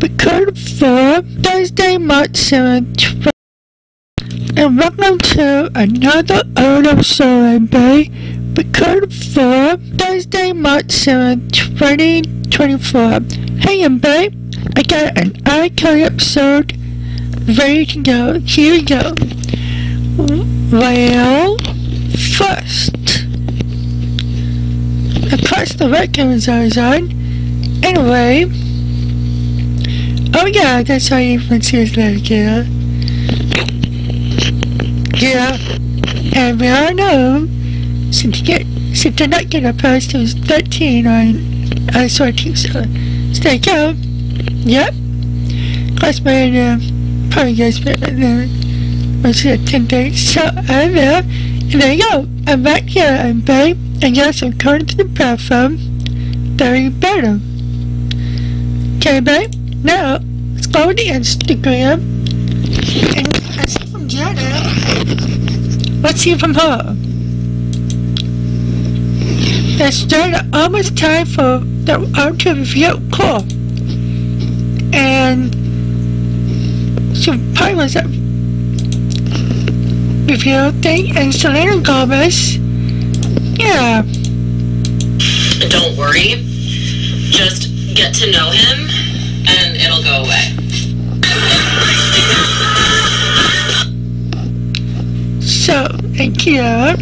Record for Thursday, March 7th, and welcome to another episode of Bay. Record for Thursday, March 7th, 2024. Hey, Bay, I got an icon episode ready to go. Here we go. Well, first, of course the webcam is on. Anyway, oh yeah, that's how you can see us later, yeah. Yeah, and we all know, since, get, since they're not gonna post, it was 13 on, I saw it, so, stay calm. Yep. Course, my, uh, probably guys, but, uh, was it 10 days, so I'm there, and there you go, I'm back here, I'm babe, and yes, I'm coming to the platform, Very better. Okay, babe, now, to Instagram, and I see from Jenna, let's see from her. It's Jenna, almost time for the auto review call, and she probably was that review thing, and Selena Gomez, yeah, Don't worry. Just get to know him, and it'll go away. So, and Kiara.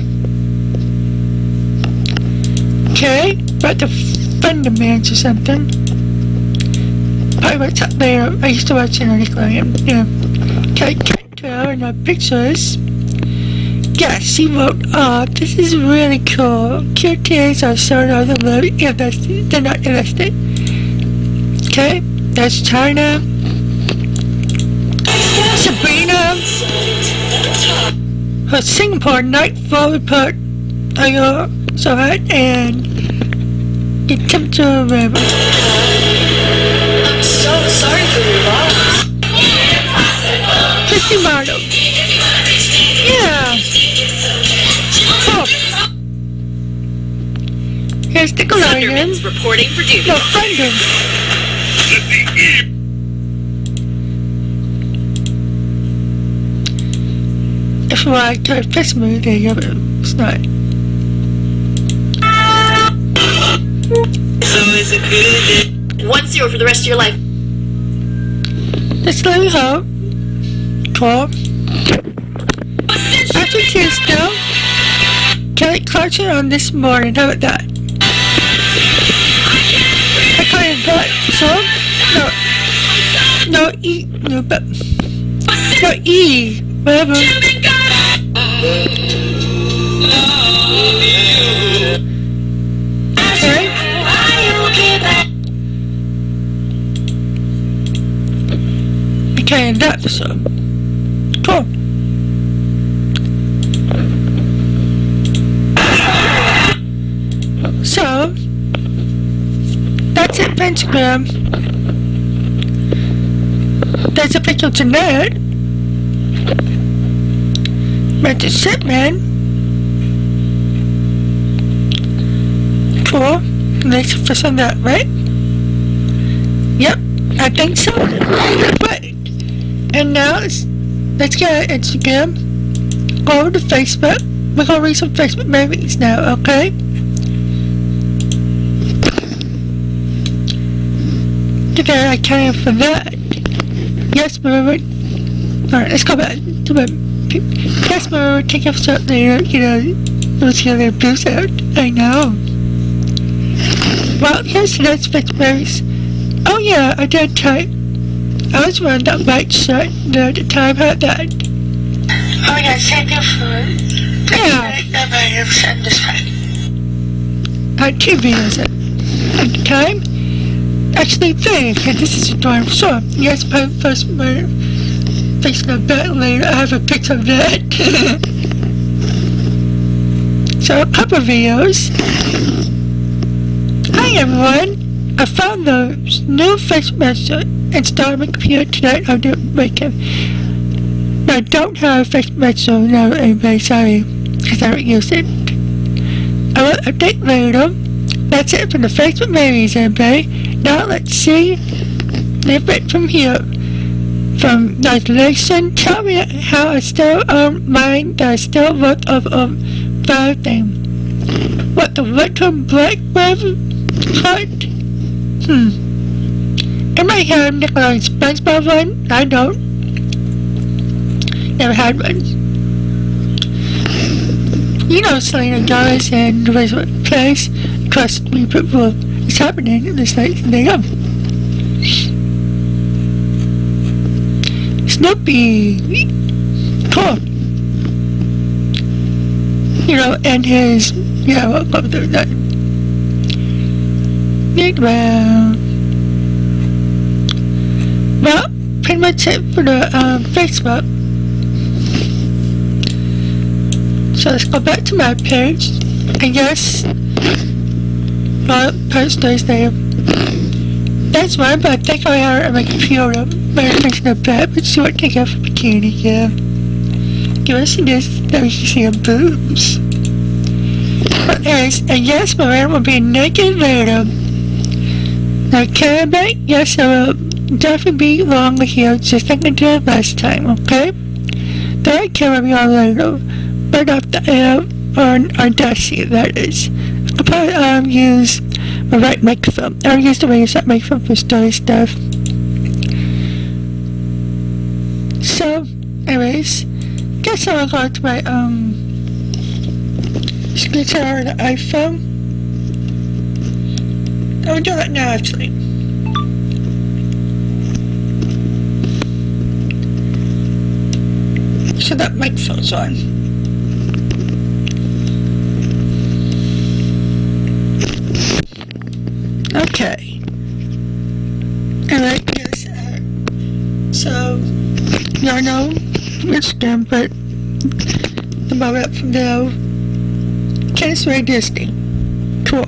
Okay, about the Thundermans or something. What's up there. I used to watch it on Nickelodeon. Yeah. Okay, to in our pictures. Yeah, she wrote, oh, this is really cool. QTAs are sort of the little invested. They're not invested. Okay, that's China. Her Singapore night fall report. I got so hot and the temperature river. I'm so sorry for your loss. Christy model. Yeah. Cool. Here's the Galarian. Thunderman's reporting for duty. No, Thunder. If I could fix me, there you go. It's not. So is good? One zero for the rest of your life. Let's let me hope. Twelve. After though. Kelly Clarkson on this morning. How about that? I can't but so no no E no but no E whatever. Okay. That's so cool. So that's it for Instagram. There's a picture of But the shit, man. Cool. Nice for some that, right? Yep, I think so. But and now let's let's get Instagram. Go over to Facebook. We're gonna read some Facebook memories now, okay? Today I can't for that. Yes, Mama. Alright, let's go back to my Yes, Mama, take up there, you know, get their booze out. I know. Well, here's the next Facebook memories. Oh yeah, I did type. I was wearing that white shirt there at the time had that. Oh yeah, thank you for Yeah, never have sent this back. had two videos at, at the time. Actually, think, and this is a darn sure. Yes, my first my facing a bet later, I have a picture of that. so, a couple videos. Hi everyone! I found the new Facebook Messenger installed on my computer tonight. Do it make it. I don't have a Facebook Messenger now, anybody, sorry. Because I don't use it. I will update later. That's it for the Facebook memories, everybody. Now let's see live right from here. From like listen, tell me how I still um mine that I still work of um thing. What the little black rabbit cut? Hmm. Am I here Nickelodeon SpongeBob one? I don't. Never had one. You know Selena Gomez and the the place. Trust me, people. It's happening in this night. They go. Snoopy. Cool. You know, and his, yeah, will go through that. Well, well, pretty much it for the um, Facebook. So let's go back to my page. I guess, well, post those there. That's why, but I think I on my computer. My attention a bit, but short take a bikini, yeah. Give us this, that we can see her boobs. But anyways, I guess my man will be naked later. Now, can I bet? Yes, I will definitely be longer here, just like I did last time, okay? That camera be on later, but off the air on Audacity, that is. Probably um, use my right microphone. I'll use the raise that microphone for story stuff. So, anyways, guess I'll go to my um on the iPhone. I'll do that now actually. So that microphone's on. Okay. Alright, yes. Uh, so, y'all know it's them, but the moment from now, Kids Ray Disney. Cool.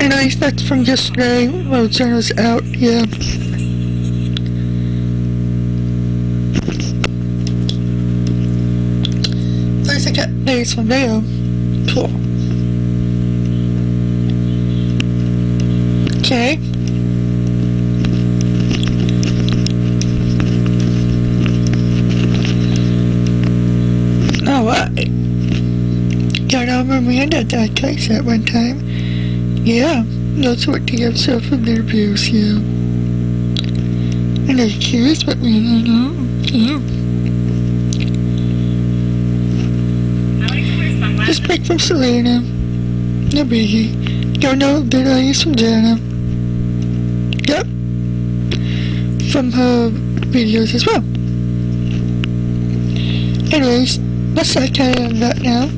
And I that's from yesterday. Well, the was out, yeah. I got these from there. Cool. Okay. Oh, I got over at that place at one time. Yeah, that's what the episode from their views, yeah. And they're curious me, you know? Yeah. Just pick from Selena. No biggie. Don't know that I use from Jana. Yep. From her videos as well. Anyways, let's not carry on that now.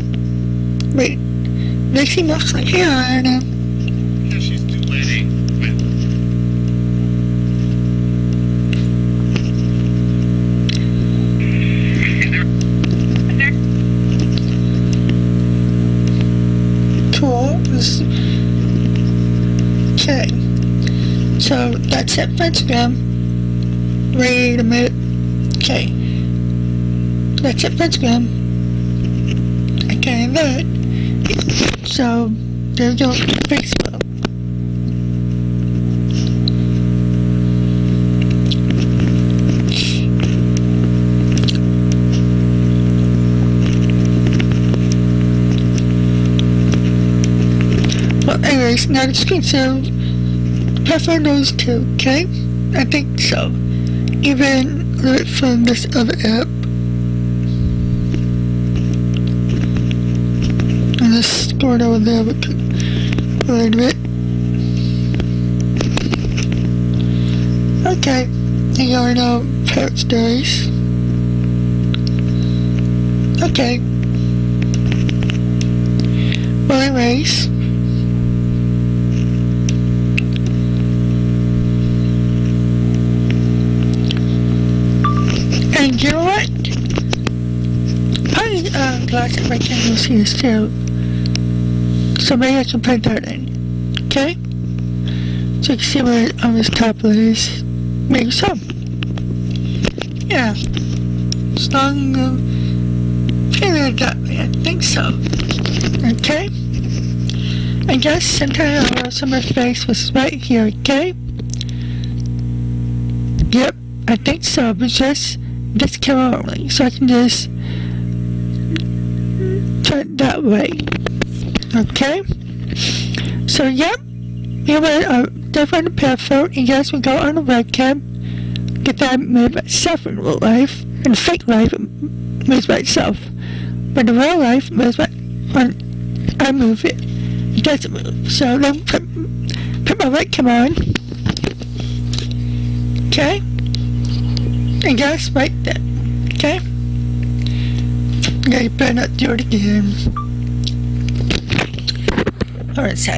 Wait. Makes him look like here I. Cool. This- Okay. So that's it for Instagram. Wait a minute. Okay. That's it for Instagram. Okay, that. So there's your Facebook. Well, anyways, now the screen sound. Prefer those two, okay? I think so. Even from this other app. And over there, but a little bit. Okay, you already know parrot stories. Okay. Well, anyways. And you know what? I uh, glad that my camera see this too. So maybe I can put that in. Okay? So you can see where on this top is. Maybe so. Yeah. As long as feeling that way, I think so. Okay? I guess center of summer face was right here, okay? Yep, I think so, but just this camera only, so I can just turn that way. Okay? So yep, we went a different pathway, and yes, we go on the webcam, get that made by itself in real life, and fake life moves by itself. But the real life moves by, when I move it, it doesn't move. So then put, put my webcam on. Okay? And guess right there. Okay? Yeah, you better not do it again. Alright.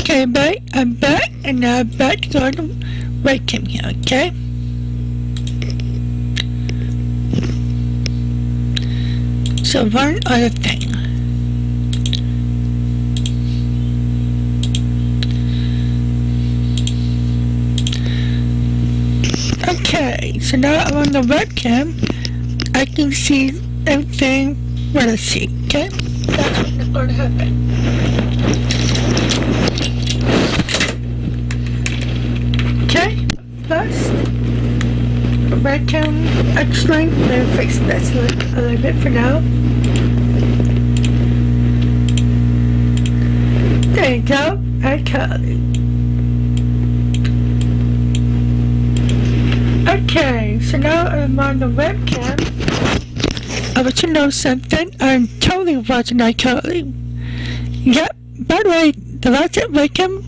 Okay, back. I'm back, and now I'm back to go to webcam here, okay? So one other thing. Okay, so now I'm on the webcam. I can see everything what I see, okay? That's what's going to happen. Okay, first, webcam actually, let me fix this a little, bit for now. There you go, okay. Okay, so now I'm on the webcam. I want you to know something. I'm watching iCarly. Yep, by the way, the last webcam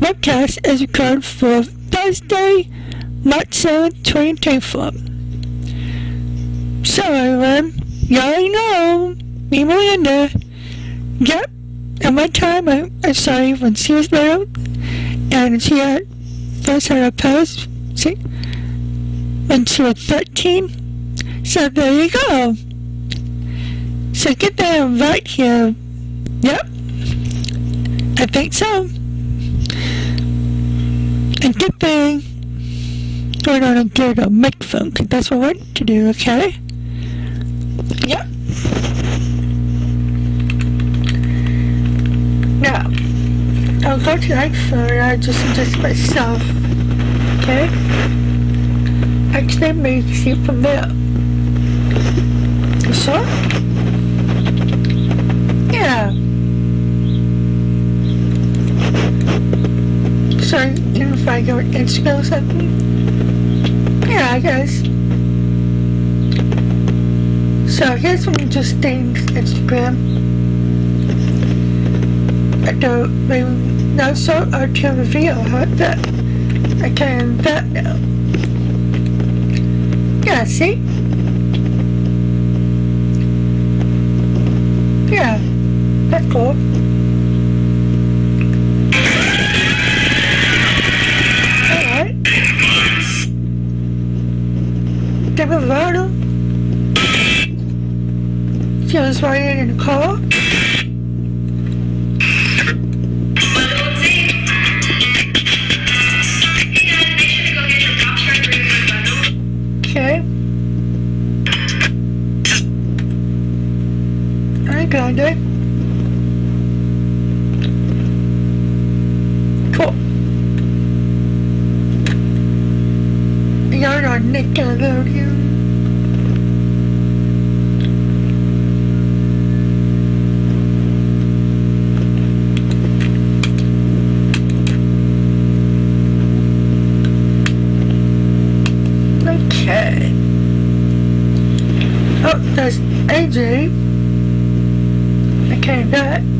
webcast is recorded for Thursday, March 7, 2024. So um, everyone, you already know, me Miranda. Yep, at one time I, I saw you when she was little, and she had first had a post, see, when she was 13. So there you go. So get that right here. Yep. I think so. And good thing turn on a good uh, microphone, because that's what I want to do, okay? Yep. Now, I'll go to the microphone and I'll just adjust myself, okay? Actually, maybe see from there. You sure? If I go Instagram or something? Yeah, I guess. So, here's just things Instagram. I don't maybe now so turn the video how that I can that now. Yeah, see? Yeah, that's cool. Car. Okay. I got it. Cool. You're Oh, there's AJ. Okay, that.